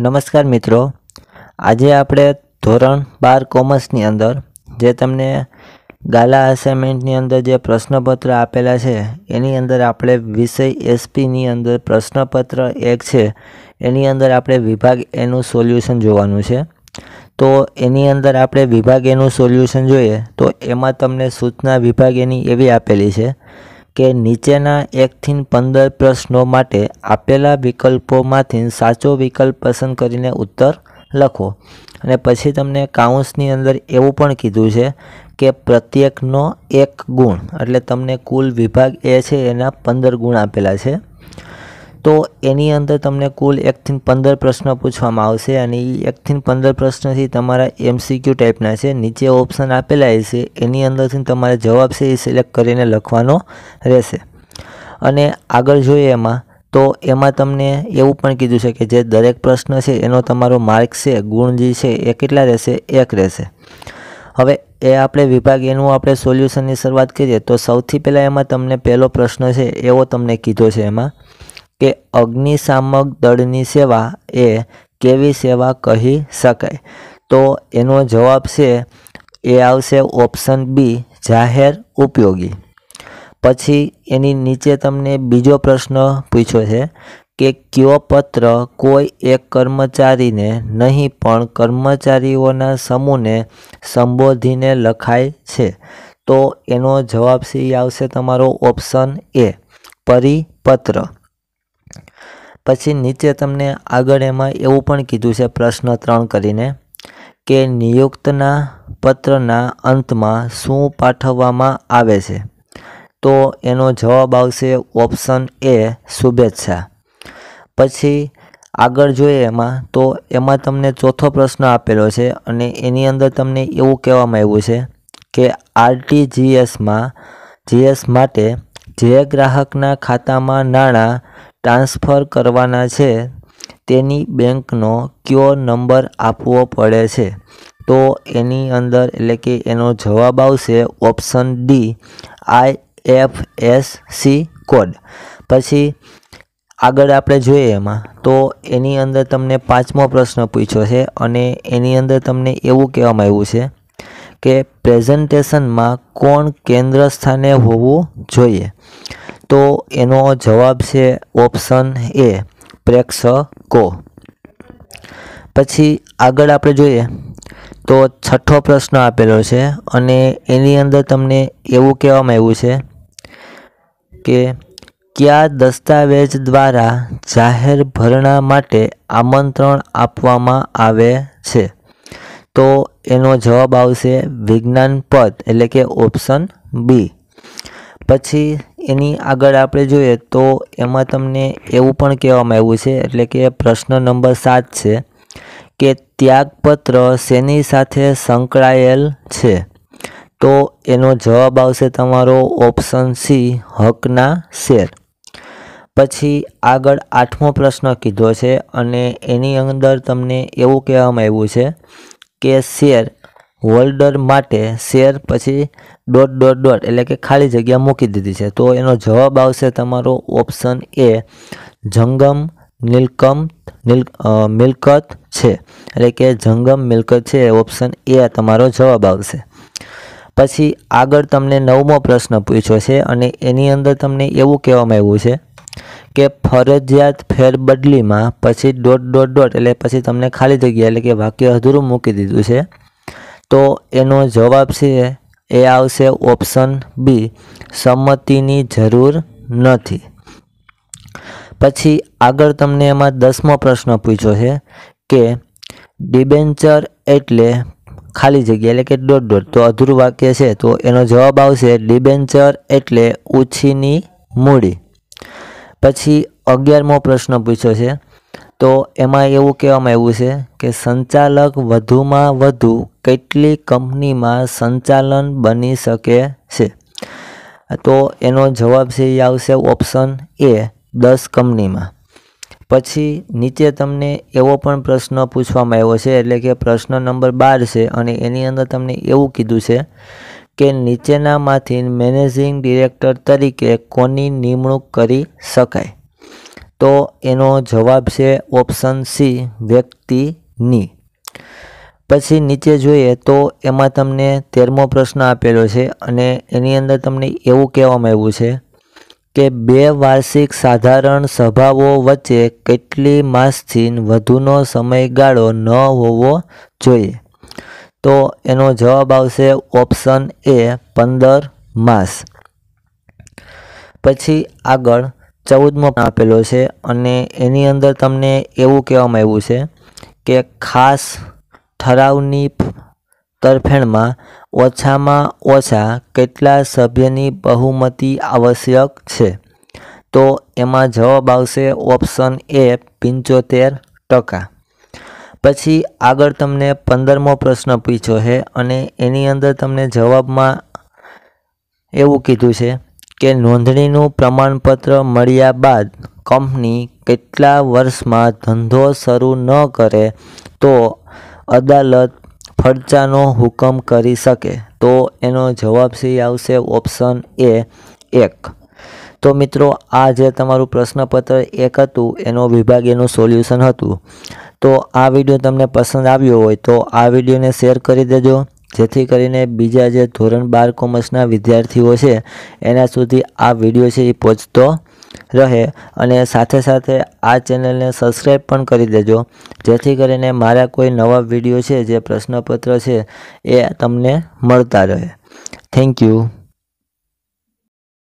નમસ્કાર મિત્રો. આજે આપણે ધોરણ બાર કોમર્સની અંદર જે તમને ગાલા અસાઇનમેન્ટની અંદર જે પ્રશ્નપત્ર આપેલા છે, એની અંદર આપણે વિષય એસપીની અંદર પ્રશ્નપત્ર એક છે, એની અંદર આપણે વિભાગ એનું સોલ્યુશન જોવાનું છે. તો એની અંદર આપણે વિભાગ એનું સોલ્યુશન જોઈએ, તો એમાં તમને સૂચના વિભાગ એની એવી આપેલી છે. કે નીચેના એકથી પંદર પ્રશ્નો માટે આપેલા વિકલ્પોમાંથી સાચો વિકલ્પ પસંદ કરીને ઉત્તર લખો. અને પછી તમને કાઉન્સની અંદર એવું પણ કીધું છે કે પ્રત્યેકનો એક ગુણ, એટલે તમને કુલ વિભાગ એ છે એના પંદર ગુણ આપેલા છે. તો એની અંદર તમને કુલ એકથી પંદર પ્રશ્નો પૂછવામાં આવશે અને એ એકથી પંદર પ્રશ્નથી તમારા એમસીક્યુ ટાઈપના છે. નીચે ઓપ્શન આપેલા છે. એની અંદરથી તમારે જવાબ છે એ સિલેક્ટ કરીને લખવાનો રહેશે. અને આગળ જોઈએ એમાં, તો એમાં તમને એવું પણ કીધું છે કે જે દરેક પ્રશ્ન છે એનો તમારો માર્ક છે, ગુણ જે છે એ કેટલા રહેશે? એક રહેશે. હવે એ આપણે વિભાગ એનું આપણે સોલ્યુશનની શરૂઆત કરીએ, તો સૌથી પહેલાં એમાં તમને પહેલો પ્રશ્ન છે એવો તમને કીધો છે એમાં. કે અગ્નિશામક દળની સેવા એ કેવી સેવા કહી શકાય? તો એનો જવાબ છે, એ આવશે ઓપ્શન બી, જાહેર ઉપયોગી. પછી એની નીચે તમને બીજો પ્રશ્ન પૂછ્યો છે કે કયો પત્ર કોઈ એક કર્મચારીને નહીં, પણ કર્મચારીઓના સમૂહને સંબોધીને લખાય છે? તો એનો જવાબ એ આવશે તમારો ઓપ્શન એ, પરિપત્ર. પછી નીચે તમને આગળ એમાં એવું પણ કીધું છે, પ્રશ્ન ત્રણ કરીને કે નિયુક્તના પત્રના અંતમાં શું પાઠવવામાં આવે છે? તો એનો જવાબ આવશે ઓપ્શન એ, શુભેચ્છા. પછી આગળ જોઈએ એમાં, તો એમાં તમને ચોથો પ્રશ્ન આપેલો છે અને એની અંદર તમને એવું કહેવામાં આવ્યું છે કે આરટીજીએસમાં, જીએસ માટે જે ગ્રાહકના ખાતામાં નાણાં ટ્રાન્સફર કરવાના છે, તેની બેંકનો કયો નંબર આપવો પડે છે? તો એની અંદર એટલે કે એનો જવાબ આવશે option D, I F S C code. પછી આગળ આપણે જોઈએ એમાં. તો એની અંદર તમને પાંચમો પ્રશ્ન પૂછ્યો છે અને એની અંદર તમને એવું કહેવામાં આવ્યું છે કે પ્રેઝન્ટેશનમાં કોણ કેન્દ્ર સ્થાને હોવું જોઈએ? તો એનો જવાબ છે ઓપ્શન એ, પ્રેક્ષકો. પછી આગળ આપણે જોઈએ, તો છઠ્ઠો પ્રશ્ન આપેલો છે અને એની અંદર તમને એવું કહેવામાં આવ્યું છે કે કયા દસ્તાવેજ દ્વારા જાહેર ભરણા માટે આમંત્રણ આપવામાં આવે છે? તો એનો જવાબ આવશે વિજ્ઞાન પદ, એટલે કે ઓપ્શન બી. પછી એની આગળ આપણે જોઈએ તો એમાં તમને એવું પણ કહેવામાં આવ્યું છે, એટલે કે પ્રશ્ન નંબર સાત છે કે ત્યાગપત્ર શેની સાથે સંકળાયેલ છે? તો એનો જવાબ આવશે તમારો ઓપ્શન સી, હકના શેર. પછી આગળ આઠમો પ્રશ્ન કીધો છે અને એની અંદર તમને એવું કહેવામાં આવ્યું છે કે શેર હોલ્ડર માટે શેર પછી ડોટ ડોટ ડોટ એટલે કે ખાલી જગ્યા મૂકી દીધી છે. તો એનો જવાબ આવશે તમારો ઓપ્શન એ જંગમ નીલકમ, નીલ મિલકત છે. એટલે કે જંગમ મિલકત છે ઓપ્શન એ તમારો જવાબ આવશે. પછી આગળ તમને નવમો પ્રશ્ન પૂછ્યો છે અને એની અંદર તમને એવું કહેવામાં આવ્યું છે કે ફરજિયાત ફેરબદલીમાં પછી ડોટ ડોટ ડોટ એટલે પછી તમને ખાલી જગ્યા એટલે કે વાક્ય અધૂરું મૂકી દીધું છે. તો એનો જવાબ છે એ આવશે ઓપ્શન બી. સંમતિની જરૂર નથી. પછી આગળ તમને એમાં દસમો પ્રશ્ન પૂછ્યો છે કે ડિબેન્ચર એટલે ખાલી જગ્યા એટલે કે ડોટ ડોટ તો અધૂરું વાક્ય છે, તો એનો જવાબ આવશે ડિબેન્ચર એટલે ઉછીની મૂડી. પછી અગિયારમો પ્રશ્ન પૂછ્યો છે, તો એમાં એવું કહેવામાં આવ્યું છે કે સંચાલક વધુમાં વધુ કેટલી કંપનીમાં સંચાલન બની શકે છે? તો એનો જવાબ છે, એ આવશે ઓપ્શન એ દસ કંપનીમાં. પછી નીચે તમને એવો પણ પ્રશ્ન પૂછવામાં આવ્યો છે, એટલે કે પ્રશ્ન નંબર બાર છે, અને એની અંદર તમને એવું કીધું છે કે નીચેનામાંથી મેનેજિંગ ડિરેક્ટર તરીકે કોની નિમણૂક કરી શકાય? તો એનો જવાબ છે ઓપ્શન સી વ્યક્તિની. પછી નીચે જોઈએ તો એમાં તમને તેરમો પ્રશ્ન આપેલો છે અને એની અંદર તમને એવું કહેવામાં આવ્યું છે કે બે વાર્ષિક સાધારણ સભાઓ વચ્ચે કેટલી માસથી વધુનો સમયગાળો ન હોવો જોઈએ? તો એનો જવાબ આવશે ઓપ્શન એ પંદર માસ. પછી આગળ ચૌદમો આપેલો છે અને એની અંદર તમને એવું કહેવામાં આવ્યું છે કે ખાસ ઠરાવની તરફેણમાં ઓછામાં ઓછા કેટલા સભ્યની બહુમતી આવશ્યક છે? તો એમાં જવાબ આવશે ઓપ્શન એ પંચોતેર ટકા. પછી આગળ તમને પંદરમો પ્રશ્ન પૂછ્યો છે અને એની અંદર તમને જવાબમાં એવું કીધું છે કે નોંધણીનું પ્રમાણપત્ર મળ્યા બાદ કંપની કેટલા વર્ષમાં ધંધો શરૂ ન કરે તો અદાલત ફરજાનો હુકમ કરી શકે, તો એનો જવાબ સી આવશે ઓપ્શન એ એક. તો મિત્રો, આ જે તમારું પ્રશ્નપત્ર એક હતું, એનો વિભાગ એનું સોલ્યુશન હતું. તો આ વીડિયો તમને પસંદ આવ્યો હોય, તો આ વિડીયોને શેર કરી દેજો. જેથી કરીને બીજા જે ધોરણ બાર કોમર્સના વિદ્યાર્થીઓ છે, એના સુધી આ વીડિયો છે એ પહોંચતો રહે અને સાથે સાથે આ ચેનલને સબસ્ક્રાઈબ પણ કરી દેજો, જેથી કરીને મારા કોઈ નવા વીડિયો છે, જે પ્રશ્નપત્ર છે, એ તમને મળતા રહે. Thank you